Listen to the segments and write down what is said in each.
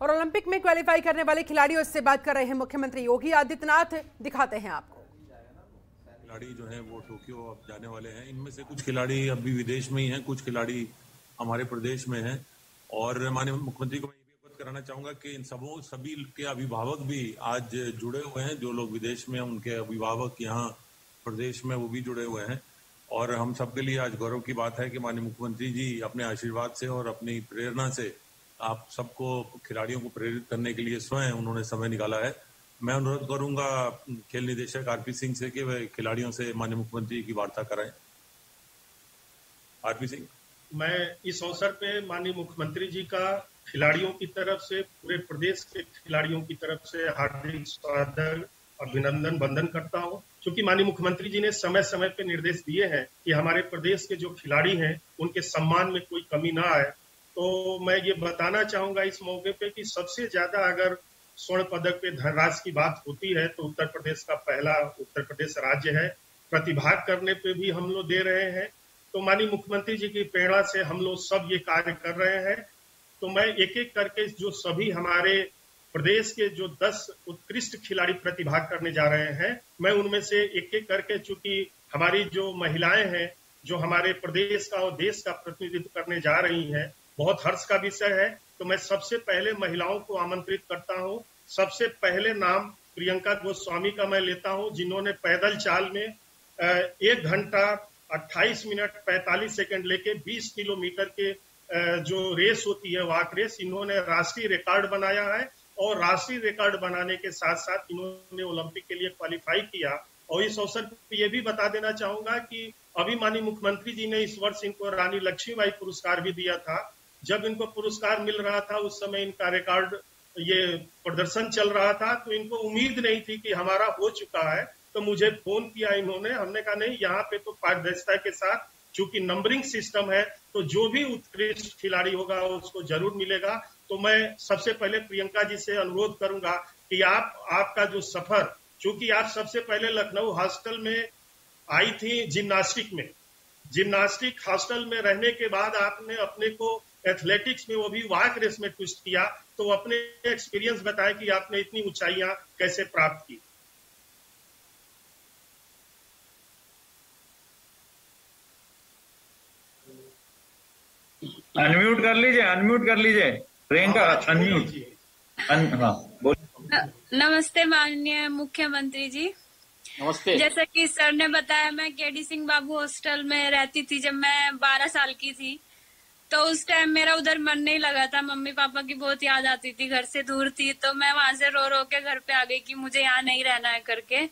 और ओलंपिक में क्वालिफाई करने वाले खिलाड़ियों से बात कर रहे हैं मुख्यमंत्री योगी आदित्यनाथ। दिखाते हैं आपको। खिलाड़ी जो हैं वो टोक्यो अब जाने वाले हैं। इनमें से कुछ खिलाड़ी अभी विदेश में ही हैं, कुछ खिलाड़ी हमारे प्रदेश में हैं। और माननीय मुख्यमंत्री को मैं ये भी अवगत कराना चाहूँगा कि इन सबों, सभी के अभिभावक भी आज जुड़े हुए हैं। जो लोग विदेश में उनके अभिभावक यहाँ प्रदेश में वो भी जुड़े हुए हैं। और हम सबके लिए आज गौरव की बात है कि माननीय मुख्यमंत्री जी अपने आशीर्वाद से और अपनी प्रेरणा से आप सबको खिलाड़ियों को प्रेरित करने के लिए स्वयं उन्होंने समय निकाला है। मैं अनुरोध करूँगा खेल निदेशक आरपी सिंह से कि वे खिलाड़ियों से माननीय मुख्यमंत्री की वार्ता कराएँ। आरपी सिंह। मैं इस अवसर पे माननीय मुख्यमंत्री जी का खिलाड़ियों की तरफ़ से, पूरे प्रदेश के खिलाड़ियों की तरफ़ से हार्दिक स्वागत, अभिनंदन, वंदन करता हूँ। क्योंकि माननीय मुख्यमंत्री जी ने समय समय पे निर्देश दिए हैं कि हमारे प्रदेश के जो खिलाड़ी हैं, उनके सम्मान में कोई कमी ना आए तो मैं ये बताना चाहूँगा इस मौके पे कि सबसे ज़्यादा अगर स्वर्ण पदक पे धनराज की बात होती है तो उत्तर प्रदेश का पहला उत्तर प्रदेश राज्य है। प्रतिभाग करने पे भी हम लोग दे रहे हैं। तो माननीय मुख्यमंत्री जी की प्रेरणा से हम लोग सब ये कार्य कर रहे हैं। तो मैं एक एक करके जो सभी हमारे प्रदेश के जो 10 उत्कृष्ट खिलाड़ी प्रतिभाग करने जा रहे हैं, मैं उनमें से एक एक करके चूँकि हमारी जो महिलाएँ हैं, जो हमारे प्रदेश का और देश का प्रतिनिधित्व करने जा रही हैं बहुत हर्ष का विषय है। तो मैं सबसे पहले महिलाओं को आमंत्रित करता हूँ। सबसे पहले नाम प्रियंका गोस्वामी का मैं लेता हूँ, जिन्होंने पैदल चाल में एक घंटा 28 मिनट 45 सेकंड लेके 20 किलोमीटर के जो रेस होती है, वाक रेस, इन्होंने राष्ट्रीय रिकॉर्ड बनाया है। और राष्ट्रीय रिकॉर्ड बनाने के साथ साथ इन्होंने ओलंपिक के लिए क्वालिफाई किया। और इस अवसर पर यह भी बता देना चाहूँगा कि अभी माननीय मुख्यमंत्री जी ने इस वर्ष इनको रानी लक्ष्मीबाई पुरस्कार भी दिया था। जब इनको पुरस्कार मिल रहा था, उस समय इनका रिकॉर्ड ये प्रदर्शन चल रहा था तो इनको उम्मीद नहीं थी कि हमारा हो चुका है तो मुझे फ़ोन किया इन्होंने, हमने कहा, नहीं, यहाँ पे तो पारदर्शिता के साथ, चूँकि नंबरिंग सिस्टम है तो जो भी उत्कृष्ट खिलाड़ी होगा, उसको ज़रूर मिलेगा। तो मैं सबसे पहले प्रियंका जी से अनुरोध करूँगा कि आप, आपका जो सफ़र, चूँकि आप सबसे पहले लखनऊ हॉस्टल में आई थी जिम्नास्टिक में। जिम्नास्टिक हॉस्टल में रहने के बाद आपने अपने को एथलेटिक्स में वो भी वाक रेस में ट्विस्ट किया तो अपने एक्सपीरियंस बताए कि आपने इतनी ऊंचाइयाँ कैसे प्राप्त की। अनम्यूट कर लीजिए अनम्यूट कर लीजिए। प्रियंका अनम्यूट हाँ बोल नमस्ते माननीय मुख्यमंत्री जी। नमस्ते। जैसा कि सर ने बताया मैं केडी सिंह बाबू हॉस्टल में रहती थी जब मैं 12 साल की थी। तो उस टाइम मेरा उधर मन नहीं लगा था। मम्मी पापा की बहुत याद आती थी। घर से दूर थी। तो मैं वहाँ से रो रो के घर पे आ गई कि मुझे यहाँ नहीं रहना है करके।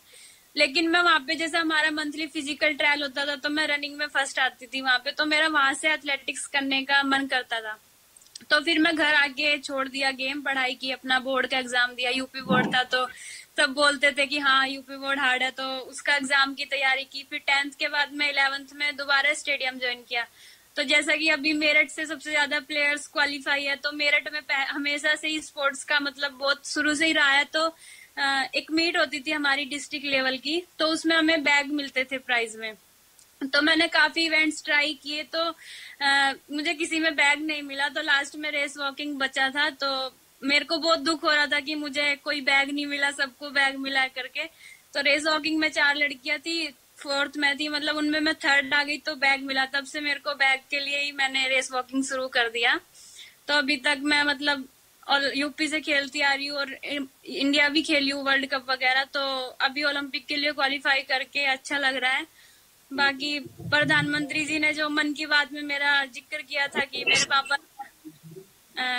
लेकिन मैं वहाँ पे जैसा हमारा मंथली फ़िज़िकल ट्रायल होता था तो मैं रनिंग में फ़र्स्ट आती थी वहाँ पे। तो मेरा वहाँ से एथलेटिक्स करने का मन करता था। तो फिर मैं घर आके छोड़ दिया गेम पढ़ाई की, अपना बोर्ड का एग्ज़ाम दिया। यूपी बोर्ड था तो सब बोलते थे कि हाँ यूपी बोर्ड हार्ड है। तो उसका एग्ज़ाम की तैयारी की। फिर टेंथ के बाद मैं इलेवेंथ में दोबारा स्टेडियम ज्वाइन किया। तो जैसा कि अभी मेरठ से सबसे ज़्यादा प्लेयर्स क्वालिफाई है तो मेरठ में हमेशा से ही स्पोर्ट्स का मतलब बहुत शुरू से ही रहा है। तो एक मीट होती थी हमारी डिस्ट्रिक्ट लेवल की तो उसमें हमें बैग मिलते थे प्राइज में। तो मैंने काफ़ी इवेंट्स ट्राई किए तो आ, मुझे किसी में बैग नहीं मिला। तो लास्ट में रेस वॉकिंग बचा था तो मेरे को बहुत दुख हो रहा था कि मुझे कोई बैग नहीं मिला सबको बैग मिला करके। तो रेस वॉकिंग में चार लड़कियाँ थी फोर्थ में थी मतलब उनमें मैं थर्ड आ गई तो बैग मिला। तब से मेरे को बैग के लिए ही मैंने रेस वॉकिंग शुरू कर दिया। तो अभी तक मैं मतलब और यूपी से खेलती आ रही हूँ और इंडिया भी खेली हूँ वर्ल्ड कप वगैरह तो अभी ओलंपिक के लिए क्वालिफाई करके अच्छा लग रहा है। बाकी प्रधानमंत्री जी ने जो मन की बात में मेरा ज़िक्र किया था कि मेरे पापा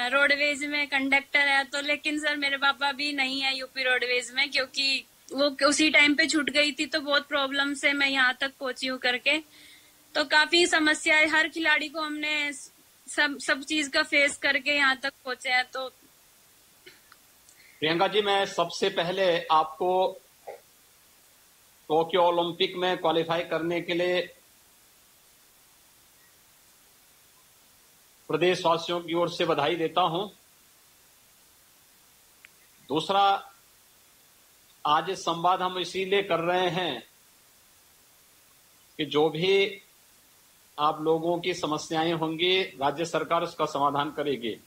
रोडवेज़ में कंडक्टर है तो लेकिन सर मेरे पापा भी नहीं है यूपी रोडवेज़ में, क्योंकि वो उसी टाइम पे छूट गई थी तो बहुत प्रॉब्लम से मैं यहाँ तक पहुँची हूँ करके। तो काफ़ी समस्या है, हर खिलाड़ी को हमने सब सब चीज़ का फेस करके यहाँ तक पहुँचे हैं तो प्रियंका जी, मैं सबसे पहले आपको टोक्यो ओलंपिक में क्वालिफाई करने के लिए प्रदेशवासियों की ओर से बधाई देता हूँ। दूसरा आज संवाद हम इसीलिए कर रहे हैं कि जो भी आप लोगों की समस्याएँ होंगी, राज्य सरकार उसका समाधान करेगी।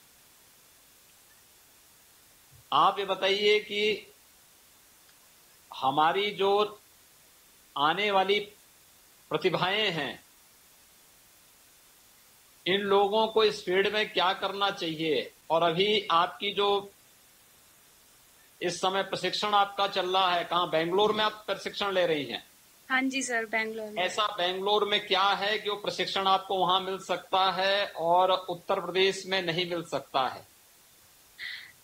आप ये बताइए कि हमारी जो आने वाली प्रतिभाएँ हैं, इन लोगों को इस फ़ील्ड में क्या करना चाहिए? और अभी आपकी जो इस समय प्रशिक्षण आपका चल रहा है? कहाँ? बेंगलोर में आप प्रशिक्षण ले रही हैं? हाँ जी सर बेंगलोर में। ऐसा बेंगलोर में क्या है कि वो प्रशिक्षण आपको वहाँ मिल सकता है और उत्तर प्रदेश में नहीं मिल सकता है?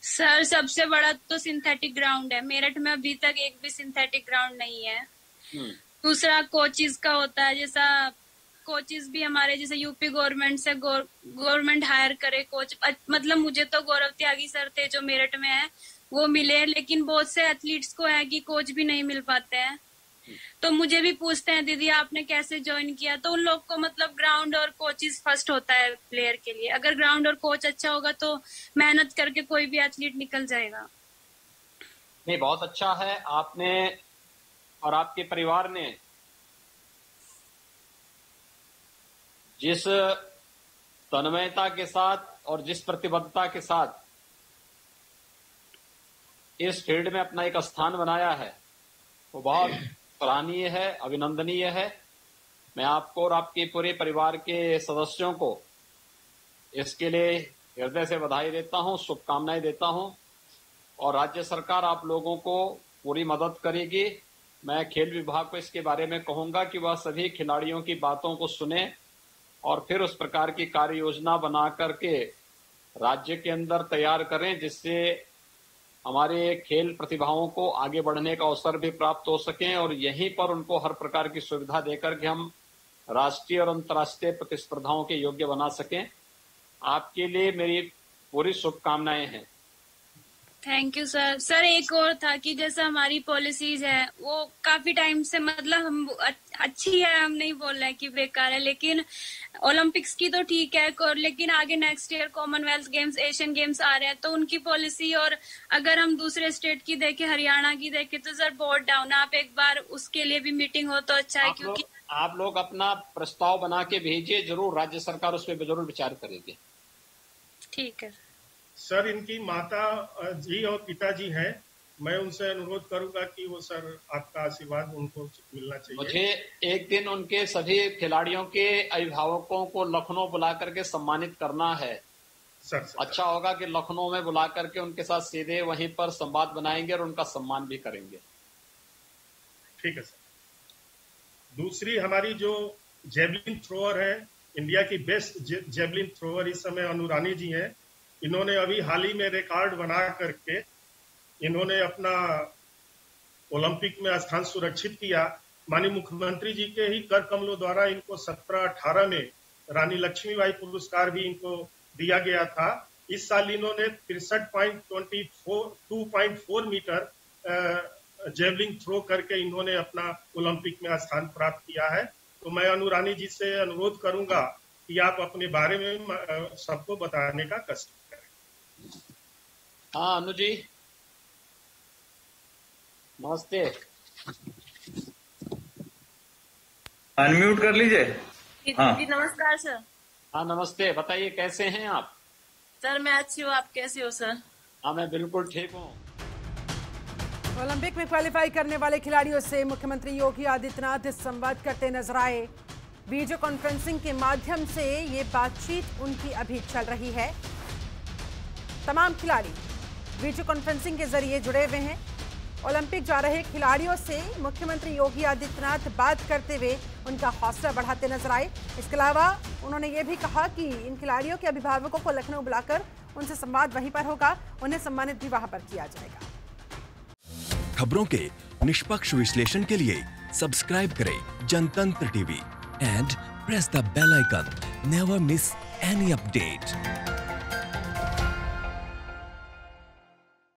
सर सबसे बड़ा तो सिंथेटिक ग्राउंड है। मेरठ में अभी तक एक भी सिंथेटिक ग्राउंड नहीं है। हम्म, दूसरा कोचिज का होता है जैसा कोचिज भी हमारे जैसे यूपी गवर्नमेंट से गवर्नमेंट हायर करे कोच। मतलब मुझे तो गौरव त्यागी सर थे जो मेरठ में है। वो मिले, लेकिन बहुत से एथलीट्स को है कि कोच भी नहीं मिल पाते हैं। तो मुझे भी पूछते हैं, दीदी, आपने कैसे ज्वाइन किया? तो उन लोग को मतलब ग्राउंड और कोचिज फ़र्स्ट होता है प्लेयर के लिए। अगर ग्राउंड और कोच अच्छा होगा तो मेहनत करके कोई भी एथलीट निकल जाएगा। नहीं, बहुत अच्छा है। आपने और आपके परिवार ने जिस तन्मयता के साथ और जिस प्रतिबद्धता के साथ इस फ़ील्ड में अपना एक स्थान बनाया है। वो बहुत सराहनीय है, अभिनंदनीय है। मैं आपको और आपके पूरे परिवार के सदस्यों को इसके लिए हृदय से बधाई देता हूँ, शुभकामनाएँ देता हूँ और राज्य सरकार आप लोगों को पूरी मदद करेगी। मैं खेल विभाग को इसके बारे में कहूँगा कि वह सभी खिलाड़ियों की बातों को सुने और फिर उस प्रकार की कार्य योजना बना करके राज्य के अंदर तैयार करें, जिससे हमारे खेल प्रतिभाओं को आगे बढ़ने का अवसर भी प्राप्त हो सके और यहीं पर उनको हर प्रकार की सुविधा देकर के हम राष्ट्रीय और अंतर्राष्ट्रीय प्रतिस्पर्धाओं के योग्य बना सकें। आपके लिए मेरी पूरी शुभकामनाएँ हैं। थैंक यू सर सर एक और था कि जैसा हमारी पॉलिसीज़ है, वो काफ़ी टाइम से मतलब हम अच्छी है हम नहीं बोल रहे कि बेकार है लेकिन ओलंपिक्स की तो ठीक है और लेकिन आगे next year Commonwealth Games Asian Games आ रहे हैं तो उनकी पॉलिसी और अगर हम दूसरे स्टेट की देखें हरियाणा की देखें तो सर बहुत डाउन आप एक बार उसके लिए भी मीटिंग हो तो अच्छा है क्योंकि आप लोग अपना प्रस्ताव बना के भेजिए ज़रूर राज्य सरकार उस पर ज़रूर विचार करेगी। ठीक है। सर इनकी माता जी और पिताजी हैं। मैं उनसे अनुरोध करूँगा कि वो सर आपका आशीर्वाद उनको मिलना चाहिए। मुझे एक दिन उनके सभी खिलाड़ियों के अभिभावकों को लखनऊ बुला करके सम्मानित करना है। सर सर अच्छा होगा कि लखनऊ में बुला करके उनके साथ सीधे वहीं पर संवाद बनाएँगे और उनका सम्मान भी करेंगे। ठीक है सर। दूसरी हमारी जो जेवलिन थ्रोअर है इंडिया की बेस्ट जेवलिन थ्रोअर इस समय अनुरानी जी हैं। इन्होंने अभी हाल ही में रिकॉर्ड बना करके इन्होंने अपना ओलंपिक में स्थान सुरक्षित किया। माननीय मुख्यमंत्री जी के ही कर कमलों द्वारा इनको सत्रह अठारह में रानी लक्ष्मीबाई पुरस्कार भी इनको दिया गया था। इस साल इन्होंने तिरसठ point twenty four two point four metre javelin throw करके इन्होंने अपना ओलंपिक में स्थान प्राप्त किया है। तो मैं अनुरानी जी से अनुरोध करूँगा कि आप अपने बारे में सबको बताने का कष्ट करें। हाँ अनु जी। नमस्ते। अनम्यूट कर लीजिए। हाँ। जी नमस्कार सर। हाँ नमस्ते। बताइए कैसे हैं आप? सर मैं अच्छी हूँ। आप कैसे हो सर? हाँ मैं बिल्कुल ठीक हूँ। ओलंपिक में क्वालिफाई करने वाले खिलाड़ियों से मुख्यमंत्री योगी आदित्यनाथ संवाद करते नज़र आए। वीडियो कॉन्फ्रेंसिंग के माध्यम से ये बातचीत उनकी अभी चल रही है। तमाम खिलाड़ी वीडियो कॉन्फ्रेंसिंग के ज़रिए जुड़े हुए हैं। ओलंपिक जा रहे खिलाड़ियों से मुख्यमंत्री योगी आदित्यनाथ बात करते हुए उनका हौसला बढ़ाते नज़र आए। इसके अलावा उन्होंने ये भी कहा कि इन खिलाड़ियों के अभिभावकों को लखनऊ बुलाकर उनसे संवाद वहीं पर होगा। उन्हें सम्मानित भी वहाँ पर किया जाएगा। खबरों के निष्पक्ष विश्लेषण के लिए सब्सक्राइब करें Jantantra TV and press the bell icon. Never miss any update